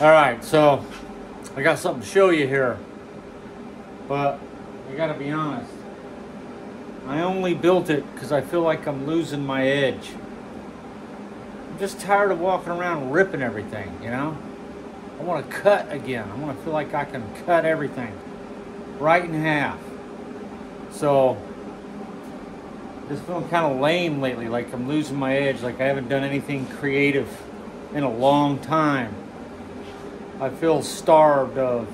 All right, so I got something to show you here, but I gotta be honest. I only built it because I feel like I'm losing my edge. I'm just tired of walking around ripping everything, you know? I want to cut again. I want to feel like I can cut everything right in half. So, just feeling kind of lame lately, like I'm losing my edge, like I haven't done anything creative in a long time. I feel starved of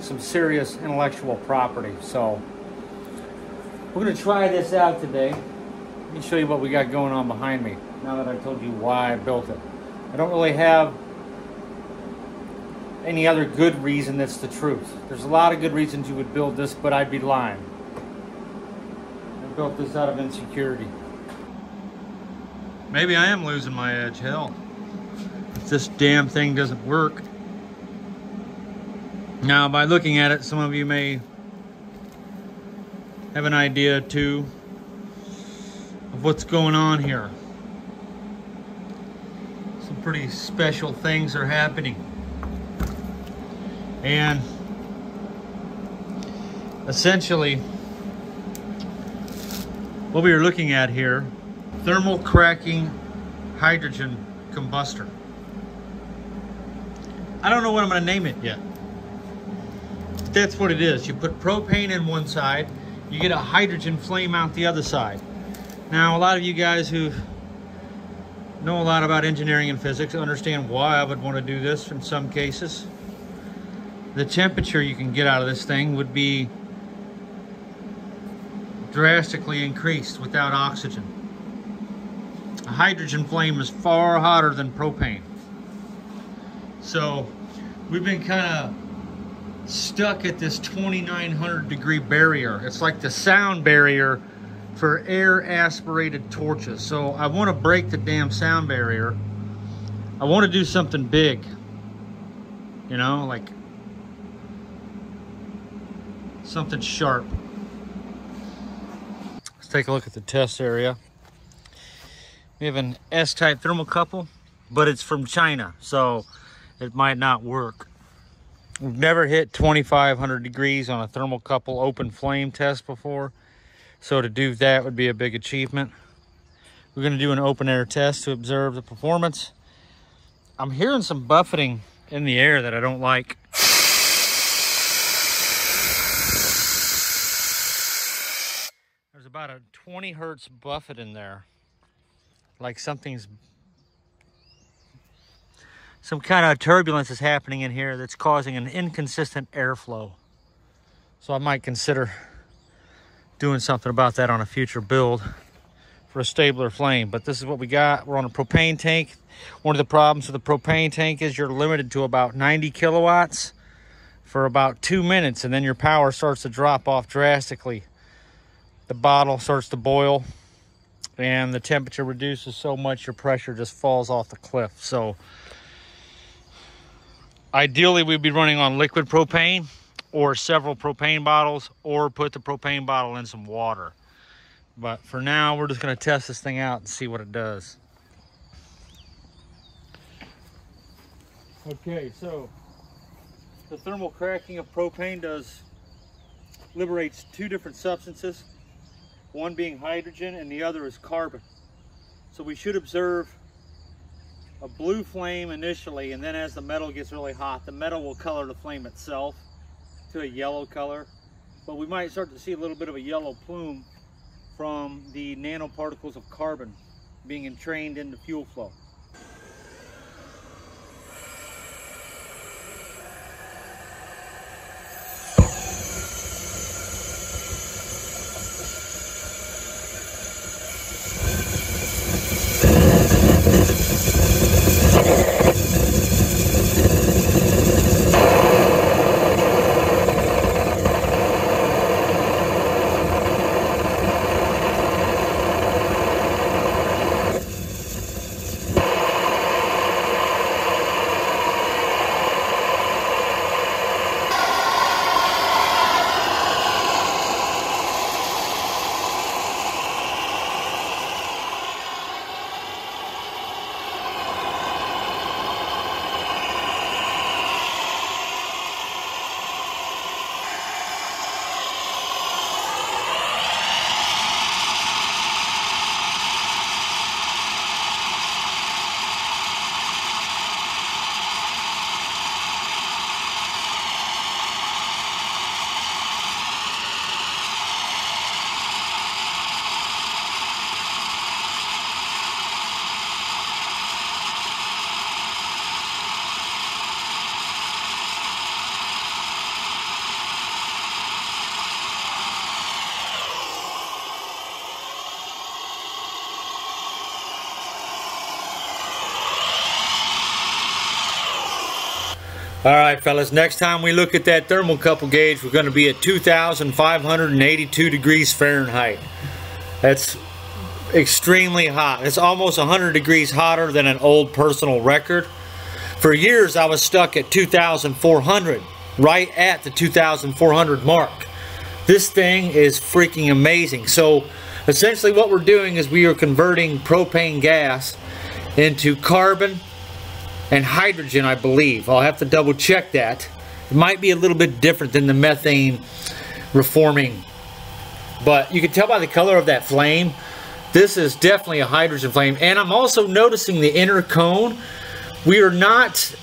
some serious intellectual property. So, we're going to try this out today. Let me show you what we got going on behind me now that I've told you why I built it. I don't really have any other good reason that's the truth. There's a lot of good reasons you would build this, but I'd be lying. I built this out of insecurity. Maybe I am losing my edge, hell. If this damn thing doesn't work. Now, by looking at it, some of you may have an idea too of what's going on here. Some pretty special things are happening. And essentially, what we are looking at here, thermal cracking hydrogen combustor. I don't know what I'm going to name it yet. That's what it is. You put propane in one side, you get a hydrogen flame out the other side. Now, a lot of you guys who know a lot about engineering and physics understand why I would want to do this in some cases. The temperature you can get out of this thing would be drastically increased without oxygen. A hydrogen flame is far hotter than propane. So we've been kind of stuck at this 2900 degree barrier. It's like the sound barrier for air aspirated torches. So I want to break the damn sound barrier. I want to do something big. You know, like something sharp. Let's take a look at the test area. We have an S-type thermocouple, but it's from China, so it might not work. We've never hit 2500 degrees on a thermocouple open flame test before. So to do that would be a big achievement. We're gonna do an open air test to observe the performance. I'm hearing some buffeting in the air that I don't like. There's about a 20 hertz buffet in there. Like something's some kind of turbulence is happening in here that's causing an inconsistent airflow. So I might consider doing something about that on a future build for a stabler flame. But this is what we got. We're on a propane tank. One of the problems with the propane tank is you're limited to about 90 kilowatts for about two minutes and then your power starts to drop off drastically. The bottle starts to boil and the temperature reduces so much your pressure just falls off the cliff. So Ideally, we'd be running on liquid propane or several propane bottles or put the propane bottle in some water. But for now, we're just gonna test this thing out and see what it does. Okay, so the thermal cracking of propane does liberates two different substances, one being hydrogen and the other is carbon. So we should observe a blue flame initially, and then as the metal gets really hot, the metal will color the flame itself to a yellow color. But we might start to see a little bit of a yellow plume from the nanoparticles of carbon being entrained into fuel flow. All right, fellas, next time we look at that thermocouple gauge, we're going to be at 2,582 degrees Fahrenheit. That's extremely hot. It's almost 100 degrees hotter than an old personal record. For years, I was stuck at 2,400, right at the 2,400 mark. This thing is freaking amazing. So, essentially what we're doing is we are converting propane gas into carbon and hydrogen, I believe. I'll have to double check that. It might be a little bit different than the methane reforming. But you can tell by the color of that flame, this is definitely a hydrogen flame. And I'm also noticing the inner cone. We are not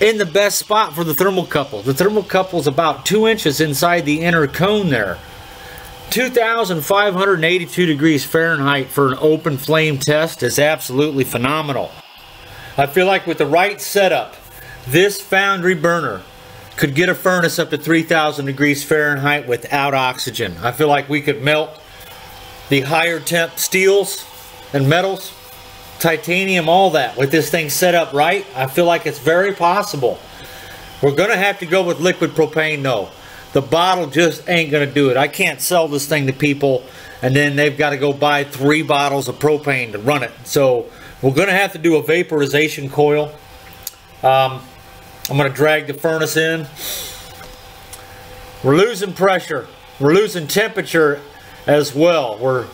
in the best spot for the thermocouple. The thermocouple is about two inches inside the inner cone there. 2,582 degrees Fahrenheit for an open flame test is absolutely phenomenal. I feel like with the right setup, this foundry burner could get a furnace up to 3,000 degrees Fahrenheit without oxygen. I feel like we could melt the higher temp steels and metals, titanium, all that with this thing set up right. I feel like it's very possible. We're going to have to go with liquid propane though. The bottle just ain't going to do it. I can't sell this thing to people and then they've got to go buy three bottles of propane to run it. So we're going to have to do a vaporization coil. Um, I'm going to drag the furnace in. We're losing pressure. We're losing temperature as well. We're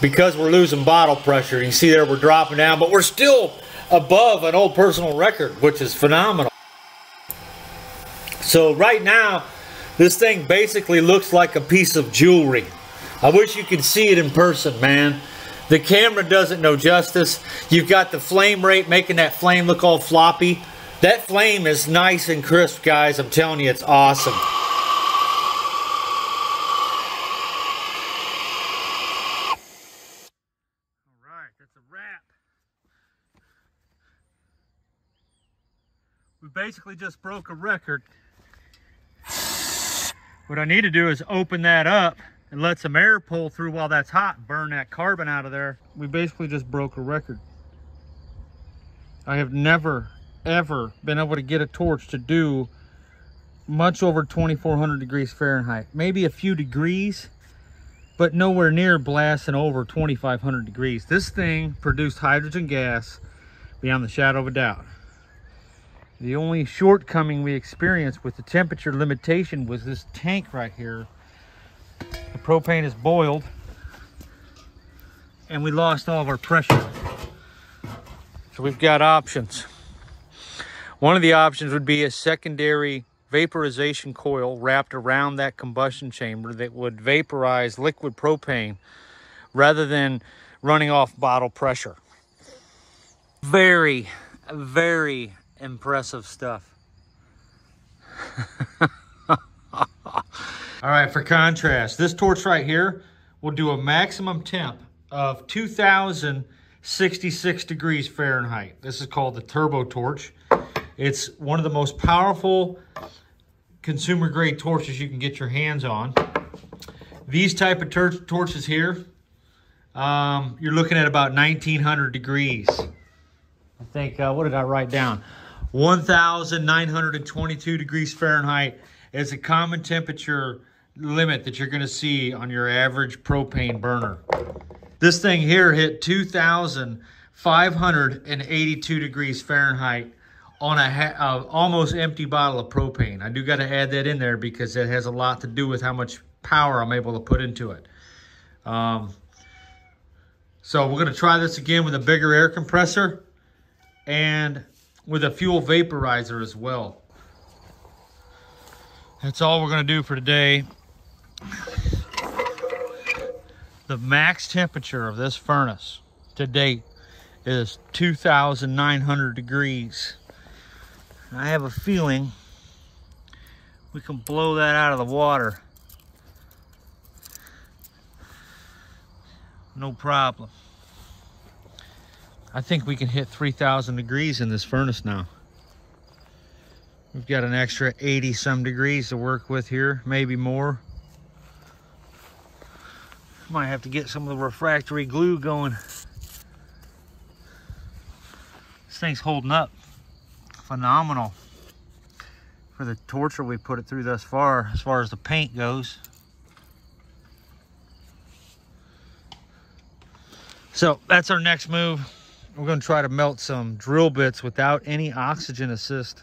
because we're losing bottle pressure. You see there we're dropping down, but we're still above an old personal record, which is phenomenal. So right now, this thing basically looks like a piece of jewelry. I wish you could see it in person, man. The camera doesn't know justice. You've got the flame rate making that flame look all floppy. That flame is nice and crisp, guys. I'm telling you, it's awesome. All right, that's a wrap. We basically just broke a record. What I need to do is open that up and let some air pull through while that's hot, burn that carbon out of there. We basically just broke a record. I have never, ever been able to get a torch to do much over 2400 degrees Fahrenheit. Maybe a few degrees, but nowhere near blasting over 2500 degrees. This thing produced hydrogen gas beyond the shadow of a doubt. The only shortcoming we experienced with the temperature limitation was this tank right here the propane is boiled and we lost all of our pressure. So we've got options. One of the options would be a secondary vaporization coil wrapped around that combustion chamber that would vaporize liquid propane rather than running off bottle pressure. Very, very impressive stuff. All right, for contrast, this torch right here will do a maximum temp of 2,066 degrees Fahrenheit. This is called the turbo torch. It's one of the most powerful consumer grade torches you can get your hands on. These type of tor torches here, um, you're looking at about 1900 degrees. I think, uh, what did I write down? 1,922 degrees Fahrenheit is a common temperature limit that you're going to see on your average propane burner. This thing here hit 2,582 degrees Fahrenheit on a uh, almost empty bottle of propane. I do got to add that in there because it has a lot to do with how much power I'm able to put into it. Um, so we're going to try this again with a bigger air compressor and with a fuel vaporizer as well. That's all we're going to do for today. The max temperature of this furnace to date is 2,900 degrees. I have a feeling we can blow that out of the water. No problem. I think we can hit 3,000 degrees in this furnace now. We've got an extra 80 some degrees to work with here, maybe more. Might have to get some of the refractory glue going. This thing's holding up. Phenomenal. for the torture we put it through thus far, as far as the paint goes. So that's our next move. We're gonna try to melt some drill bits without any oxygen assist.